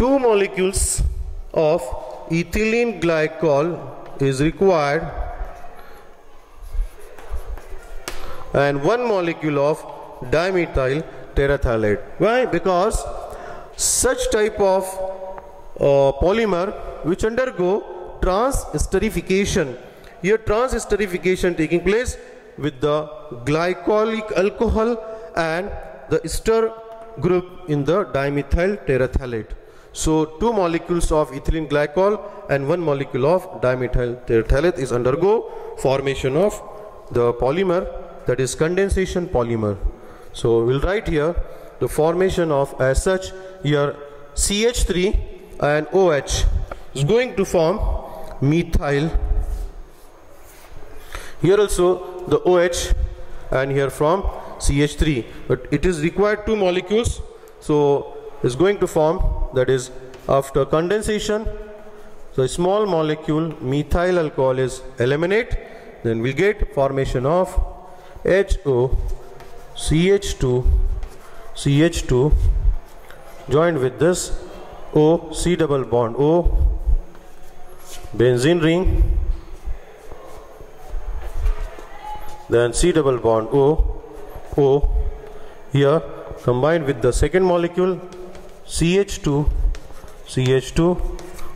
two molecules of ethylene glycol is required and one molecule of dimethyl terephthalate. Why? Because such type of uh, polymer which undergo trans-esterification. Here trans-esterification taking place with the glycolic alcohol and the ester group in the dimethyl terephthalate. So two molecules of ethylene glycol and one molecule of dimethyl terephthalate is undergo formation of the polymer that is condensation polymer. So we'll write here the formation of as such here CH3 and OH is going to form methyl. Here also the OH and here from CH3 but it is required two molecules so is going to form that is after condensation so small molecule methyl alcohol is eliminate then we get formation of HO CH2 CH2 joined with this O C double bond O benzene ring then C double bond O O here combined with the second molecule CH2 CH2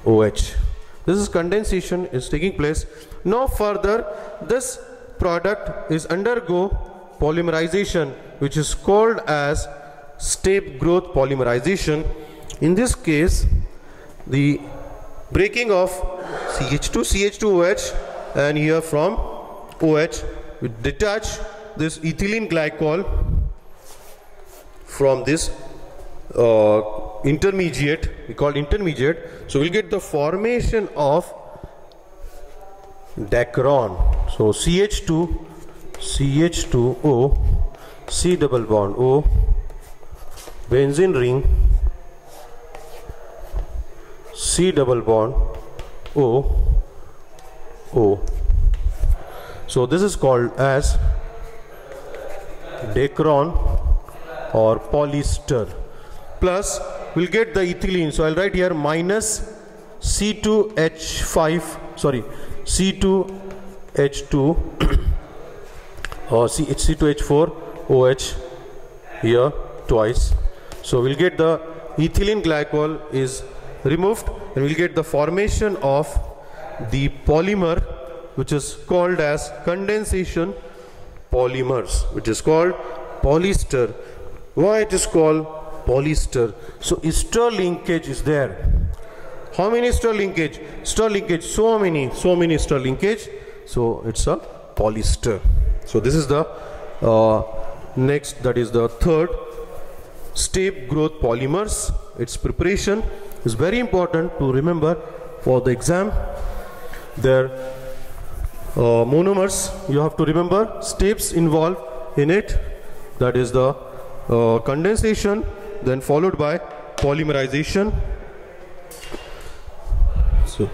OH this is condensation is taking place. Now further this product is undergo polymerization which is called as step growth polymerization. In this case the breaking of CH2 CH2OH and here from OH we detach this ethylene glycol from this uh, intermediate we call intermediate. So we'll get the formation of dacron. So CH2 CH2O C double bond O benzene ring C double bond O O. So this is called as dacron or polyester plus we'll get the ethylene. So I'll write here minus C2H5 sorry C2H2 or C2H4 OH here twice. So we'll get the ethylene glycol is removed and we'll get the formation of the polymer which is called as condensation polymers which is called polyester. Why it is called polyester. So ester linkage is there. How many ester linkage? Ester linkage so many so many ester linkage. So it's a polyester. So this is the uh, next that is the third. Step growth polymers its preparation is very important to remember for the exam. Their uh, monomers you have to remember steps involved in it. That is the uh, condensation then followed by polymerization. So